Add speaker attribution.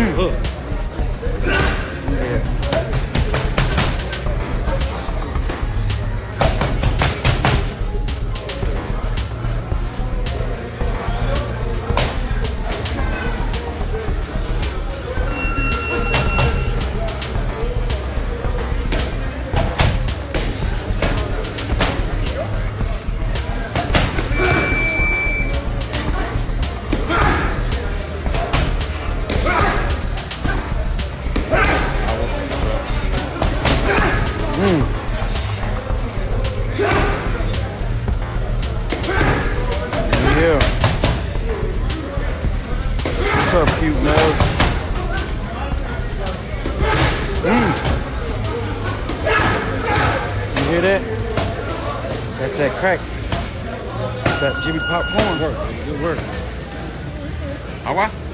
Speaker 1: Mm. Oh. Mm.
Speaker 2: Yeah. What's up, cute nerd? Mm. You hear that? That's that crack. That Jimmy Popcorn work.
Speaker 1: Good work. All right.